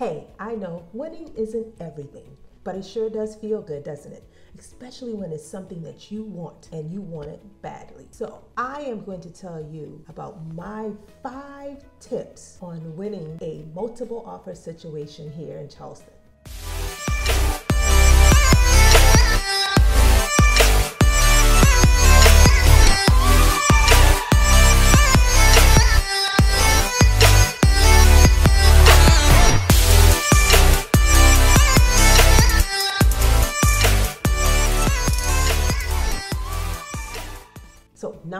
Hey, I know winning isn't everything, but it sure does feel good, doesn't it? Especially when it's something that you want and you want it badly. So, I am going to tell you about my five tips on winning a multiple offer situation here in Charleston.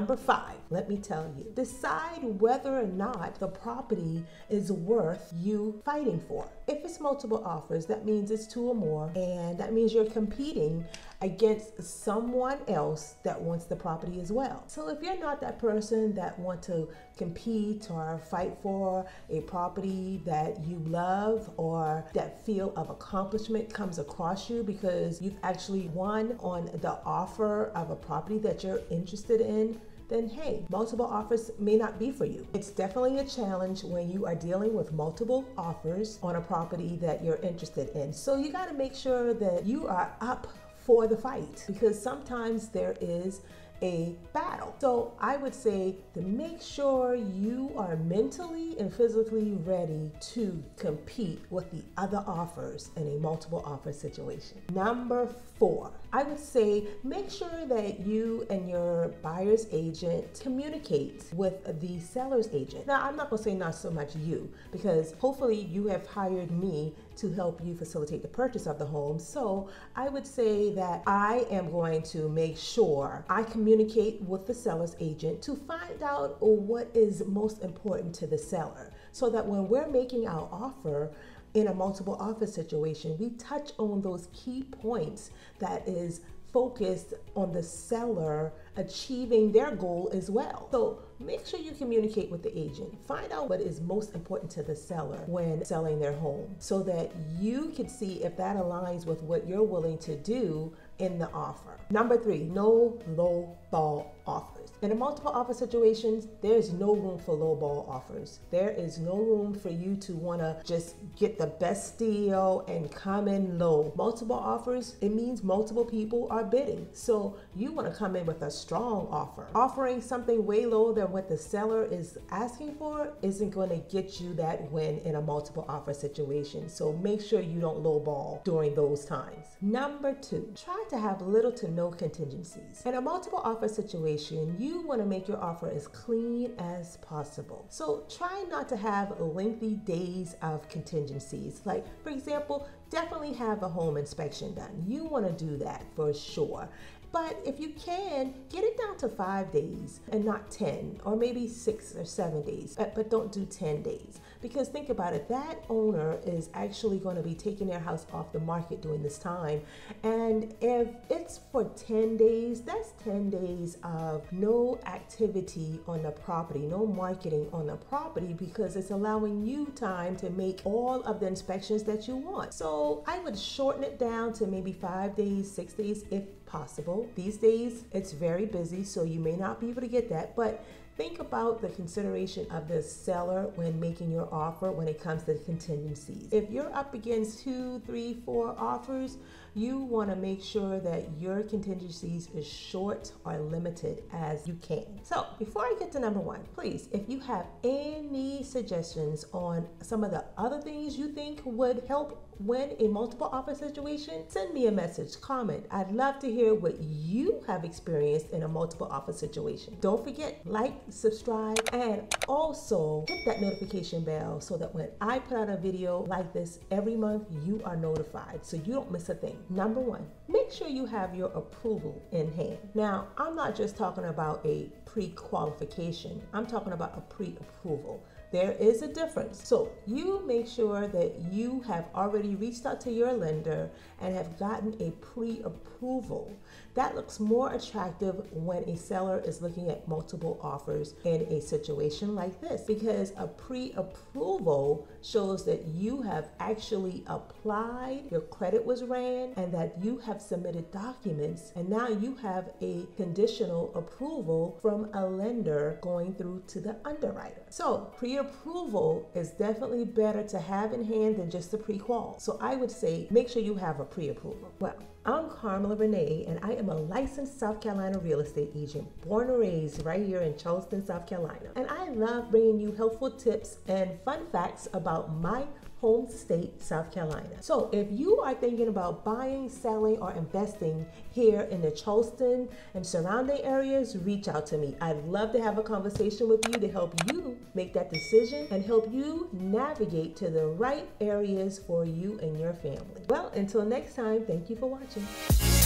Number five, let me tell you decide whether or not the property is worth you fighting for. If it's multiple offers, that means it's two or more, and that means you're competing against someone else that wants the property as well. So, if you're not that person that want to compete or fight for a property that you love or that feel of accomplishment comes across you because you've actually won on the offer of a property that you're interested in in, then hey, multiple offers may not be for you. It's definitely a challenge when you are dealing with multiple offers on a property that you're interested in. So you got to make sure that you are up for the fight because sometimes there is a battle. So I would say to make sure you are mentally and physically ready to compete with the other offers in a multiple offer situation. Number four, I would say make sure that you and your buyer's agent communicate with the seller's agent. Now, I'm not gonna say not so much you, because hopefully you have hired me to help you facilitate the purchase of the home. So I would say that I am going to make sure I communicate with the seller's agent to find out what is most important to the seller so that when we're making our offer, in a multiple offer situation, we touch on those key points that is focused on the seller achieving their goal as well. So make sure you communicate with the agent. Find out what is most important to the seller when selling their home so that you can see if that aligns with what you're willing to do in the offer. Number three, no low ball offers. In a multiple offer situations, there's no room for low ball offers. There is no room for you to want to just get the best deal and come in low. Multiple offers, it means multiple people are bidding. So you want to come in with a strong offer. Offering something way lower than what the seller is asking for isn't going to get you that win in a multiple offer situation. So make sure you don't low ball during those times. Number two, try to have little to no contingencies. In a multiple offer situation, you want to make your offer as clean as possible. So try not to have lengthy days of contingencies. Like, for example, definitely have a home inspection done. You want to do that for sure. But if you can, get it down to five days and not 10, or maybe six or seven days, but don't do 10 days. Because think about it, that owner is actually going to be taking their house off the market during this time. And if it's for 10 days, that's 10 days of no activity on the property, no marketing on the property, because it's allowing you time to make all of the inspections that you want. So I would shorten it down to maybe five days, six days if possible. These days, it's very busy, so you may not be able to get that, but think about the consideration of the seller when making your offer when it comes to contingencies. If you're up against two, three, four offers, you want to make sure that your contingencies is short or limited as you can. So before I get to number one, please, if you have any suggestions on some of the other things you think would help win a multiple offer situation, send me a message, comment. I'd love to hear what you have experienced in a multiple offer situation. Don't forget, like, subscribe, and also hit that notification bell so that when I put out a video like this every month, you are notified so you don't miss a thing. Number one, make sure you have your approval in hand. Now, I'm not just talking about a pre qualification, I'm talking about a pre approval. There is a difference. So you make sure that you have already reached out to your lender and have gotten a pre approval. That looks more attractive when a seller is looking at multiple offers in a situation like this because a pre approval shows that you have actually applied, your credit was ran, and that you have submitted documents, and now you have a conditional approval from a lender going through to the underwriter. So, pre approval is definitely better to have in hand than just a pre-qual. So I would say make sure you have a pre-approval. Well, I'm Carmilla Rena, and I am a licensed South Carolina real estate agent, born and raised right here in Charleston, South Carolina. And I love bringing you helpful tips and fun facts about my home state, South Carolina. So if you are thinking about buying, selling, or investing here in the Charleston and surrounding areas, reach out to me. I'd love to have a conversation with you to help you make that decision and help you navigate to the right areas for you and your family. Well, until next time, thank you for watching.